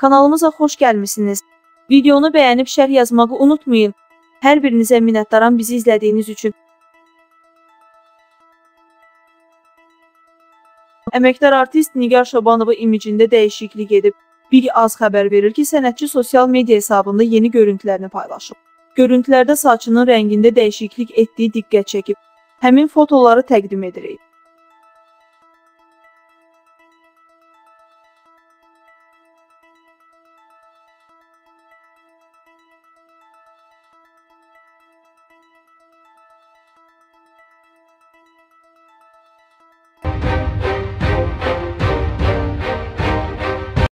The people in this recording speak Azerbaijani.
Kanalımıza xoş gəlmisiniz. Videonu bəyənib şərh yazmağı unutmayın. Hər birinizə minnətdaram bizi izlədiyiniz üçün. Əməkdar artist Nigar Şabanova imicində dəyişiklik edib. Bir az xəbər verir ki, sənətçi sosial media hesabında yeni görüntülərini paylaşıb. Görüntülərdə saçının rəngində dəyişiklik etdiyi diqqət çəkib. Həmin fotoları təqdim edirik.